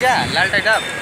Yeah, light it up.